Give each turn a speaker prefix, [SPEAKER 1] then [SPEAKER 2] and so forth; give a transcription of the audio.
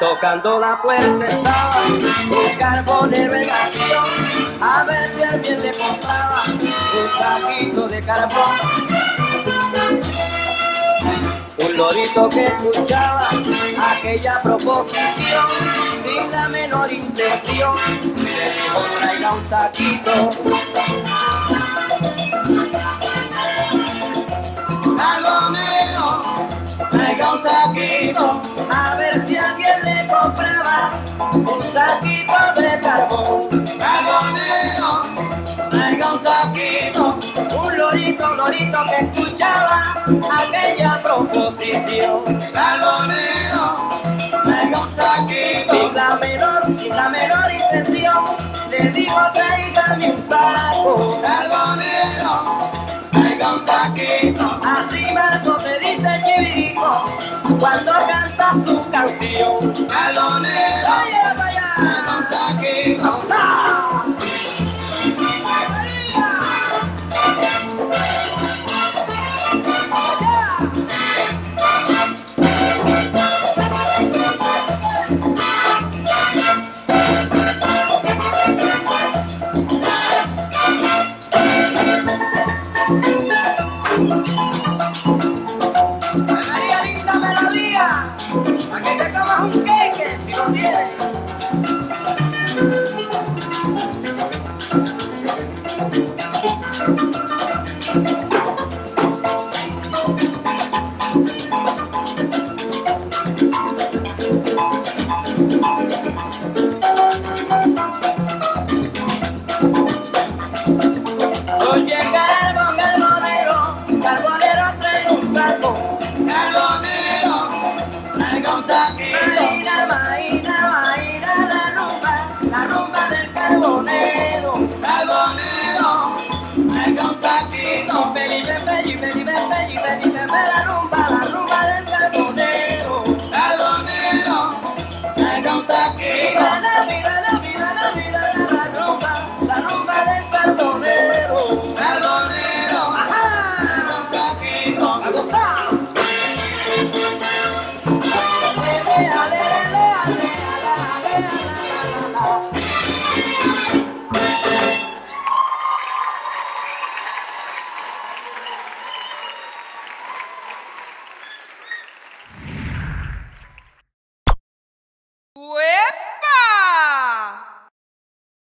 [SPEAKER 1] Tocando la puerta estaba un carbonero en acción A ver si alguien le compraba un saquito de carbón. Un lorito que escuchaba aquella proposición. Sin la menor intención Le dijo traiga un saquito un saquito de carbón Carbonero, traiga un saquito Un lorito, lorito que escuchaba aquella proposición. Carbonero, traiga un saquito. Sin la menor, sin la menor intención Le digo tráigame un saco Carbonero, traiga un saquito. Así Marco te dice Chivirico Cuando canta su canción Maína, maína, maína, la rumba, la rumba del carbonero. Carbonero, traiga un saquito. Felipe, Felipe, Felipe, Felipe,